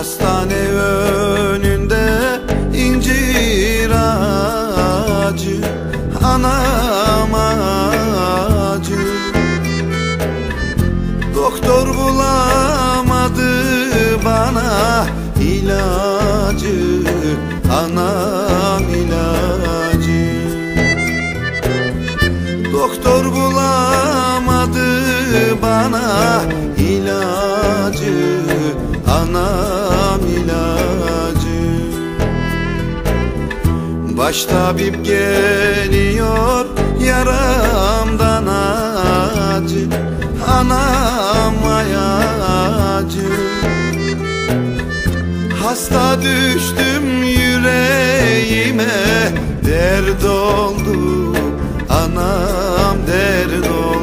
Hastane önünde incir ağacı Anam acı Doktor bulamadı bana ilacı Anam ilacı. Doktor bulamadı bana ilacı anam Baş tabip geliyor yaramdan acı Anam ayacı. Hasta düştüm yüreğime Dert oldu Anam dert oldu.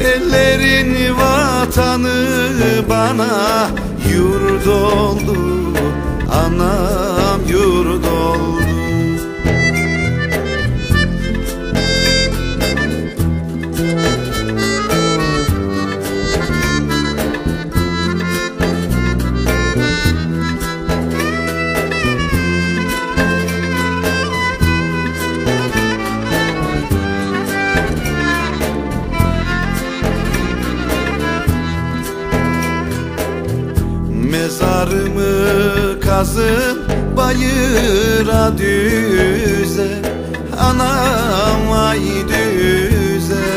Ellerin vatanı bana yurt oldu Anam yurt oldu. Mezarımı kazın bayıra düze Anam ay düze.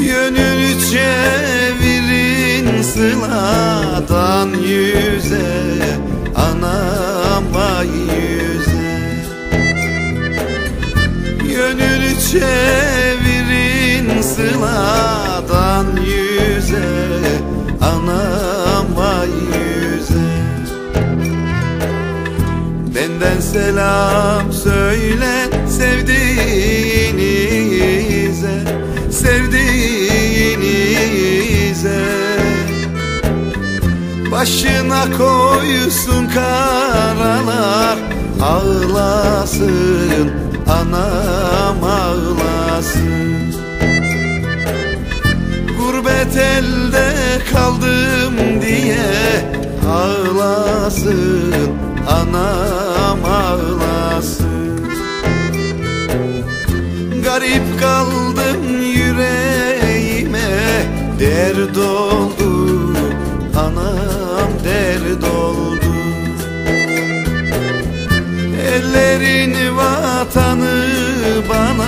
Yönünü çevirin sıladan yüze Anam ay yüze. Yönünü çevirin sıladan Benden selam söyle sevdiğinize Sevdiğinize. Başına koysun karalar Ağlasın anam ağlasın. Gurbet elde kaldım diye Ağlasın anam ağlasın Garip kaldım yüreğime Dert oldu. Anam dert oldu. Ellerin vatanı bana